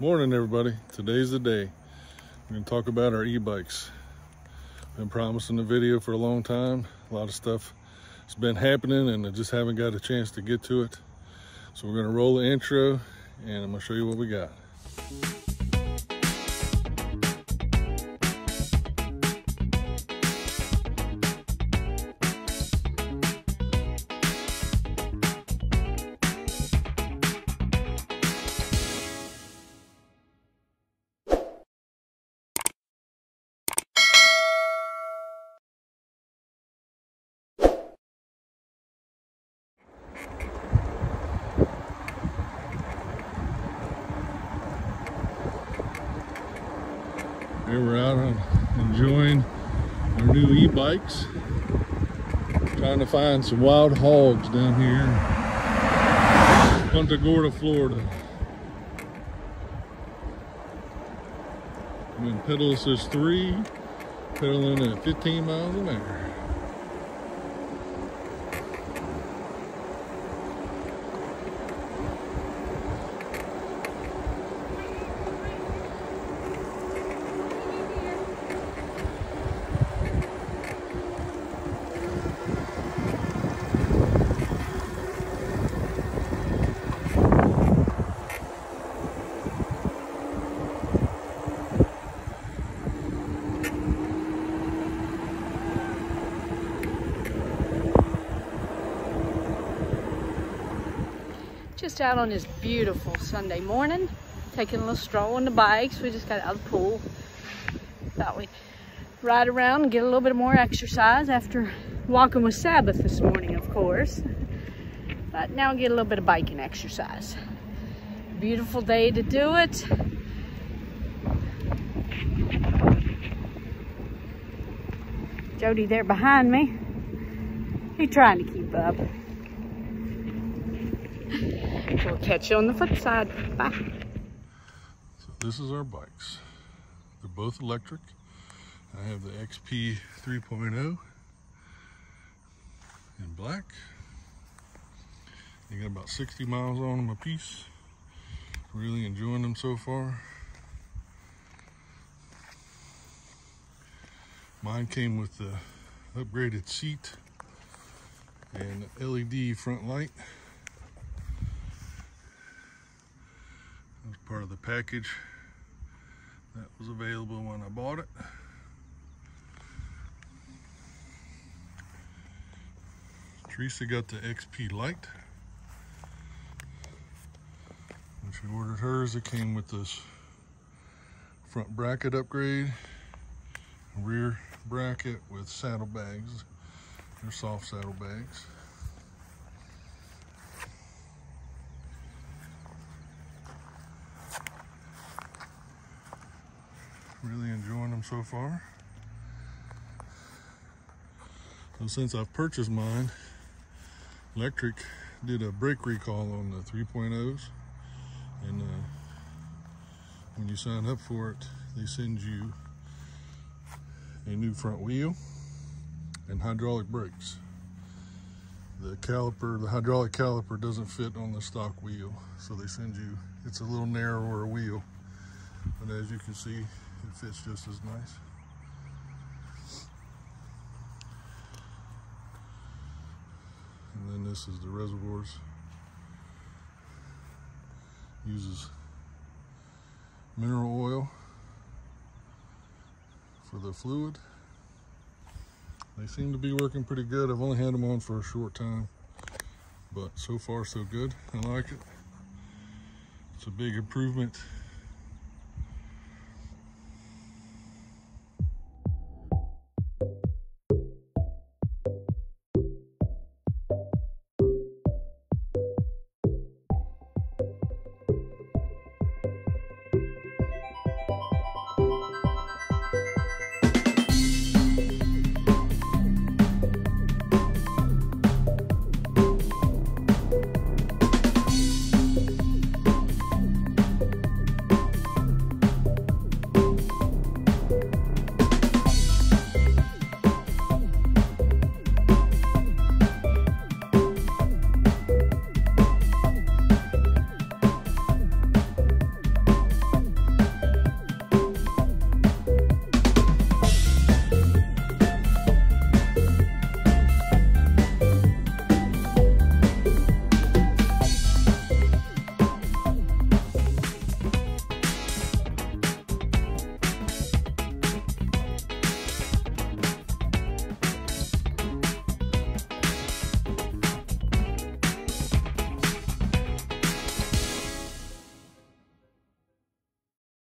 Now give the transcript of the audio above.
Morning, everybody. Today's the day. We're to talk about our e-bikes. Been promising a video for a long time. A lot of stuff has been happening and I just haven't got a chance to get to it. So we're to roll the intro and I'm to show you what we got. We're out enjoying our new e-bikes. Trying to find some wild hogs down here in Punta Gorda, Florida. When pedal says three, pedaling at 15 miles an hour. Just out on this beautiful Sunday morning, taking a little stroll on the bikes. We just got out of the pool. Thought we'd ride around and get a little bit more exercise after walking with Sabbath this morning, of course. But now get a little bit of biking exercise. Beautiful day to do it. Jody there behind me. He's trying to keep up. We'll catch you on the flip side. Bye. So this is our bikes. They're both electric. I have the XP 3.0 in black. They got about 60 miles on them a piece. Really enjoying them so far. Mine came with the upgraded seat and LED front light. That was part of the package that was available when I bought it. Teresa got the XP Lite. When she ordered hers, it came with this front bracket upgrade, rear bracket with saddlebags. They're soft saddlebags. Really enjoying them so far. So since I've purchased mine, Lectric did a brake recall on the 3.0s. And uh, when you sign up for it, they send you a new front wheel and hydraulic brakes. The caliper, the hydraulic caliper doesn't fit on the stock wheel. So they send you, it's a little narrower wheel. But as you can see, it fits just as nice. And then this is the reservoirs. Uses mineral oil for the fluid. They seem to be working pretty good. I've only had them on for a short time, but so far so good. I like it. It's a big improvement you